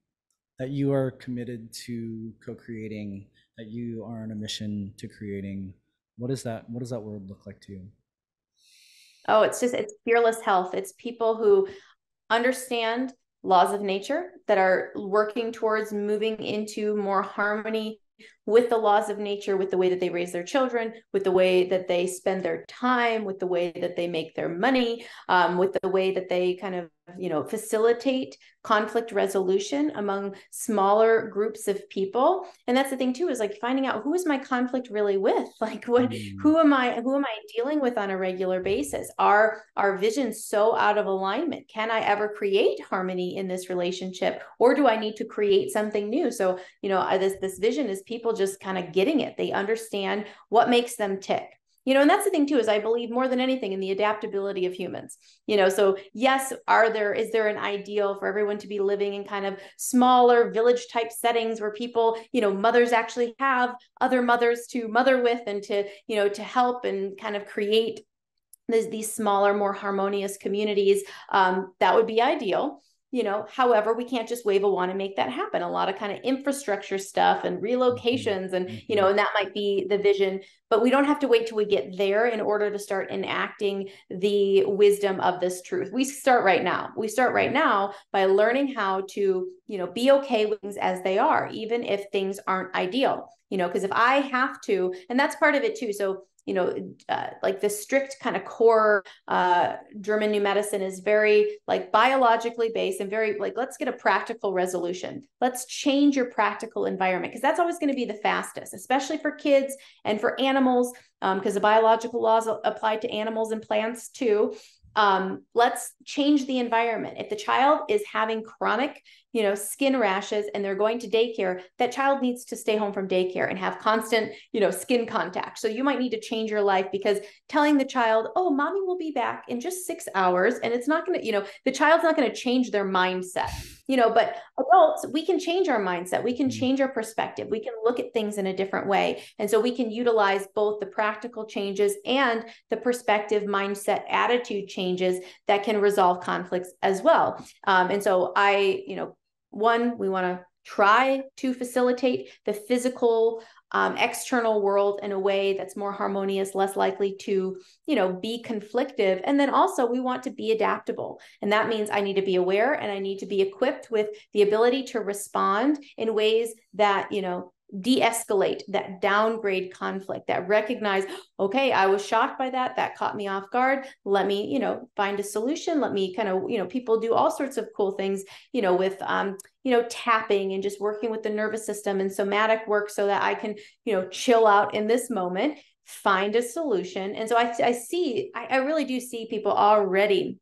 That you are committed to co-creating that you are on a mission to creating. What is that what does that world look like to you? Oh it's just it's fearless health. It's people who understand laws of nature that are working towards moving into more harmony with the laws of nature, with the way that they raise their children, with the way that they spend their time, with the way that they make their money, um, with the way that they kind of you know facilitate conflict resolution among smaller groups of people. And that's the thing too is like finding out who is my conflict really with? *laughs* Like what mm. who am i who am i dealing with on a regular basis? Are our visions so out of alignment? Can i ever create harmony in this relationship? Or do i need to create something new? So you know this this vision is people just kind of getting it. They understand what makes them tick you know and that's the thing too is i believe more than anything in the adaptability of humans. You know so yes are there is there an ideal for everyone to be living in kind of smaller village type settings where people you know mothers actually have other mothers to mother with and to you know to help and kind of create these, these smaller more harmonious communities um, that would be ideal you know however we can't just wave a wand and make that happen a lot of kind of infrastructure stuff and mm-hmm. relocations and you know mm-hmm. and that might be the vision but we don't have to wait till we get there in order to start enacting the wisdom of this truth we start right now we start right now by learning how to you know be okay with things as they are even if things aren't ideal you know because if i have to and that's part of it too so you know, uh, like the strict kind of core uh, German new medicine is very like biologically based and very like, let's get a practical resolution. Let's change your practical environment because that's always going to be the fastest, especially for kids and for animals, because um, the biological laws apply to animals and plants too um, let's change the environment. If the child is having chronic, you know, skin rashes and they're going to daycare, that child needs to stay home from daycare and have constant, you know, skin contact. So you might need to change your life because telling the child, oh, mommy will be back in just six hours, and it's not going to, you know, the child's not going to change their mindset you know but adults we can change our mindset. We can mm-hmm. change our perspective. We can look at things in a different way. And so we can utilize both the practical changes and the perspective mindset attitude changes that can resolve conflicts as well. Um, and so i you know one we want to try to facilitate the physical um, external world in a way that's more harmonious, less likely to, you know, be conflictive. And then also we want to be adaptable. And that means I need to be aware and I need to be equipped with the ability to respond in ways that, you know, de-escalate that downgrade conflict that recognize okay i was shocked by that that caught me off guard. Let me you know find a solution. Let me kind of you know people do all sorts of cool things you know with um you know tapping and just working with the nervous system and somatic work so that i can you know chill out in this moment find a solution. And so i, I see I, I really do see people already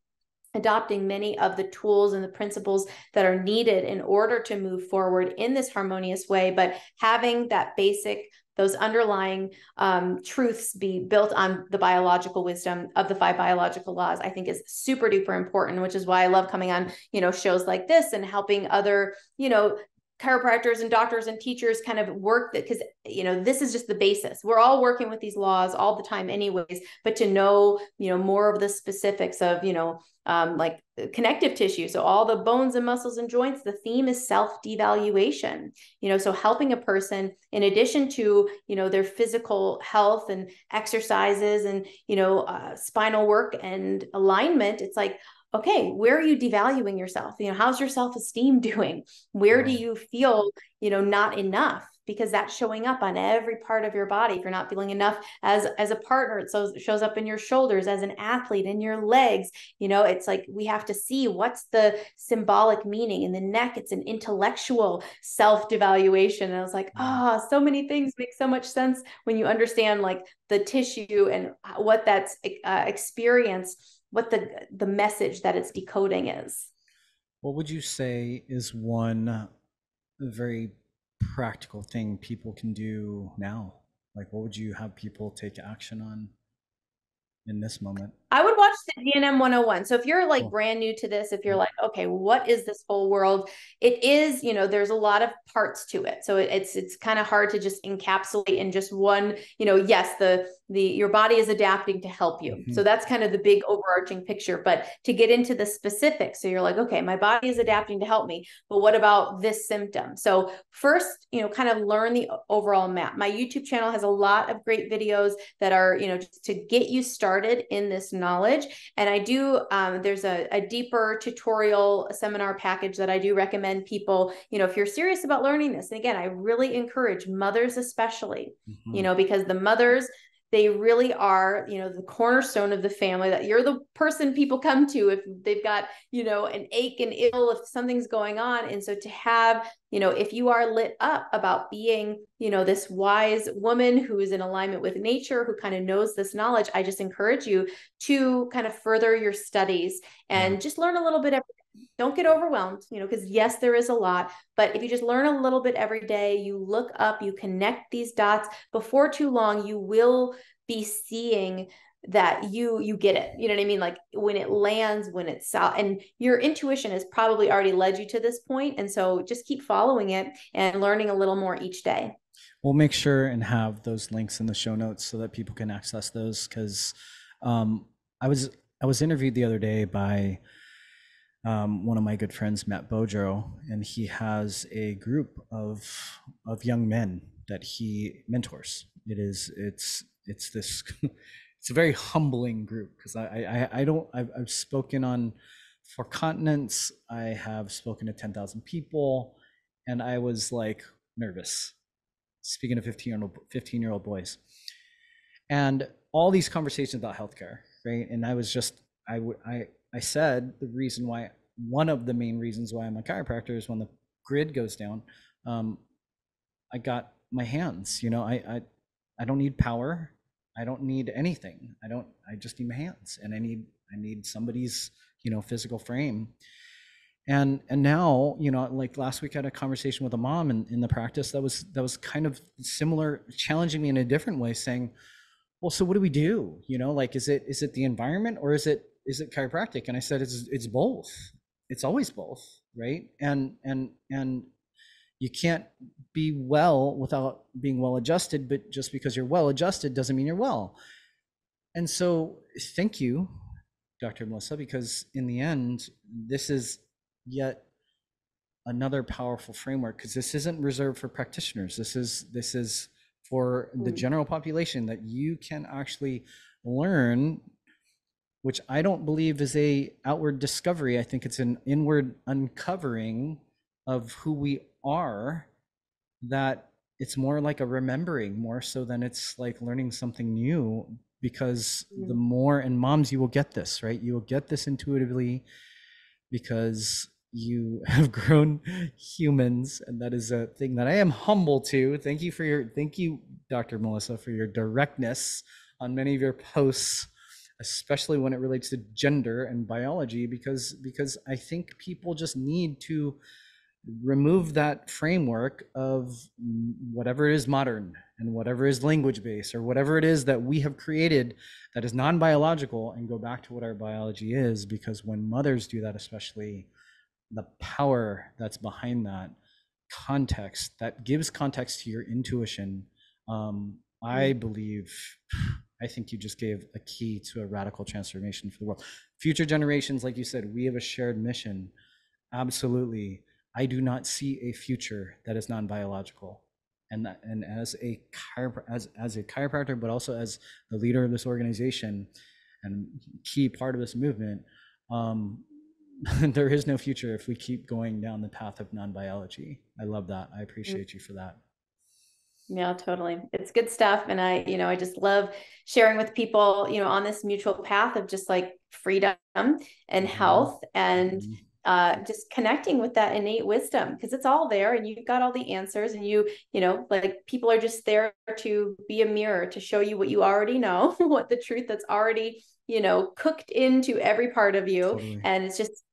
adopting many of the tools and the principles that are needed in order to move forward in this harmonious way but having that basic those underlying um, truths be built on the biological wisdom of the five biological laws i think is super duper important which is why i love coming on you know shows like this and helping other you know chiropractors and doctors and teachers kind of work that because you know this is just the basis. We're all working with these laws all the time anyways but to know you know more of the specifics of you know um, like connective tissue. So all the bones and muscles and joints the theme is self devaluation you know so helping a person in addition to you know their physical health and exercises and you know uh, spinal work and alignment it's like okay where are you devaluing yourself? You know how's your self-esteem *laughs* doing? Where do you feel you know not enough? Because that's showing up on every part of your body. If you're not feeling enough as as a partner it so shows up in your shoulders as an athlete in your legs. You know it's like we have to see what's the symbolic meaning. In the neck it's an intellectual self devaluation and i was like ah oh, so many things make so much sense when you understand like the tissue and what that's uh, experience what the the message that it's decoding is. What would you say is one very practical thing people can do now? Like what would you have people take action on in this moment I would watch the GNM 101. So if you're like brand new to this, if you're like, okay, what is this whole world? It is, you know, there's a lot of parts to it. So it, it's it's kind of hard to just encapsulate in just one, you know, yes, the the your body is adapting to help you. Mm-hmm. So that's kind of the big overarching picture. But to get into the specifics, so you're like, okay, my body is adapting to help me, but what about this symptom? So first, you know, kind of learn the overall map. My YouTube channel has a lot of great videos that are, you know, just to get you started in this knowledge. And I do, um, there's a, a deeper tutorial seminar package that I do recommend people, you know, if you're serious about learning this. And again, I really encourage mothers, especially, mm-hmm. you know, because the mothers, they really are you know the cornerstone of the family that you're the person people come to if they've got you know an ache and ill if something's going on. And so to have you know if you are lit up about being you know this wise woman who is in alignment with nature who kind of knows this knowledge i just encourage you to kind of further your studies and just learn a little bit every don't get overwhelmed, you know, because yes, there is a lot, but if you just learn a little bit every day, you look up, you connect these dots, before too long, you will be seeing that you you get it you know what i mean? Like when it lands when it's out and your intuition has probably already led you to this point and so just keep following it and learning a little more each day. We'll make sure and have those links in the show notes so that people can access those because um, i was i was interviewed the other day by um, one of my good friends, Matt Bojo, and he has a group of of young men that he mentors. It is it's it's this *laughs* it's a very humbling group because I, I I don't I've, I've spoken on four continents. I have spoken to ten thousand people, and I was like nervous speaking to 15 year old 15 year old boys and all these conversations about healthcare right and i was just i would i I said the reason why one of the main reasons why I'm a chiropractor is when the grid goes down, um, I got my hands. You know, I, I I don't need power. I don't need anything. I don't. I just need my hands, and I need I need somebody's you know physical frame. And and now you know, like last week, I had a conversation with a mom in, in the practice that was that was kind of similar, challenging me in a different way, saying, "Well, so what do we do? You know, like is it is it the environment or is it is it chiropractic. And i said it's it's both. It's always both right? And and and you can't be well without being well adjusted but just because you're well adjusted doesn't mean you're well. And so thank you dr melissa because in the end this is yet another powerful framework because this isn't reserved for practitioners. This is this is for the mm. general population that you can actually learn which I don't believe is a outward discovery. I think it's an inward uncovering of who we are that it's more like a remembering more so than it's like learning something new because mm. the more and moms you will get this right you will get this intuitively because you *laughs* have grown humans and that is a thing that i am humble to thank you for your thank you dr melissa for your directness on many of your posts especially when it relates to gender and biology because because i think people just need to remove that framework of whatever is modern and whatever is language based or whatever it is that we have created that is non-biological and go back to what our biology is because when mothers do that especially the power that's behind that context that gives context to your intuition um, i Mm. believe i think you just gave a key to a radical transformation for the world. Future generations like you said we have a shared mission. Absolutely. I do not see a future that is non-biological. And that, and as a as as a chiropractor but also as the leader of this organization and key part of this movement um, *laughs* there is no future if we keep going down the path of non-biology. I love that. I appreciate you for that Yeah, totally. It's good stuff. And I, you know, I just love sharing with people, you know, on this mutual path of just like freedom and Mhm. health and Mhm. uh just connecting with that innate wisdom because it's all there and you've got all the answers and you you know like people are just there to be a mirror to show you what you already know *laughs* what the truth that's already you know cooked into every part of you Totally. and it's just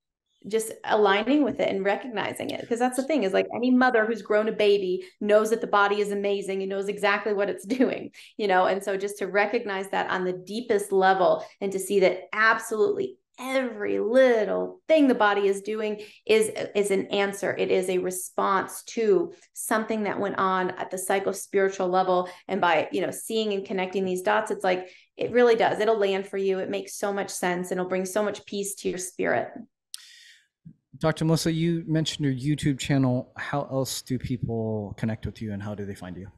just aligning with it and recognizing it because that's the thing is like any mother who's grown a baby knows that the body is amazing and knows exactly what it's *laughs* doing you know? And so just to recognize that on the deepest level and to see that absolutely every little thing the body is doing is is an answer. It is a response to something that went on at the psycho spiritual level. And by you know seeing and connecting these dots it's like it really does. It'll land for you. It makes so much sense. And it'll bring so much peace to your spirit dr melissa you mentioned your youtube channel. How else do people connect with you and how do they find you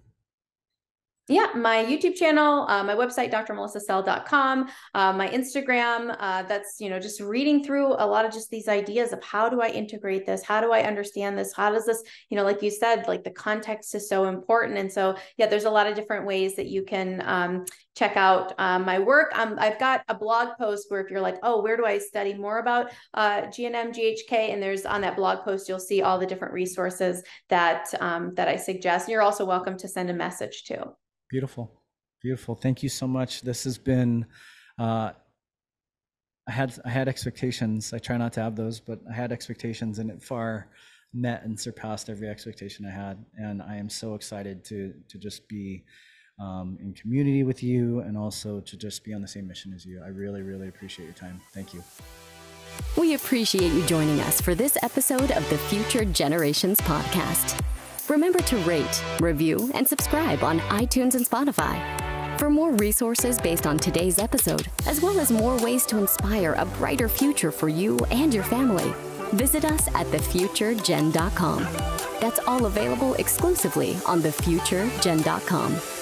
yeah my youtube channel uh, my website drmelissasell.com uh, my instagram uh, that's you know just reading through a lot of just these ideas of how do i integrate this? How do i understand this? How does this you know like you said like the context is so important. And so yeah there's a lot of different ways that you can um, check out um, my work. Um, i've got a blog post where if you're like oh where do i study more about uh, gnm ghk and there's on that blog post you'll see all the different resources that um, that i suggest. And you're also welcome to send a message too Beautiful. Beautiful. Thank you so much. This has been uh I had I had expectations. I try not to have those, but I had expectations and it far met and surpassed every expectation I had. And I am so excited to to just be um, in community with you and also to just be on the same mission as you. I really, really appreciate your time. Thank you. We appreciate you joining us for this episode of the Future Generations podcast. Remember to rate, review, and subscribe on iTunes and Spotify. For more resources based on today's episode, as well as more ways to inspire a brighter future for you and your family, visit us at thefuturegen.com. That's all available exclusively on thefuturegen.com.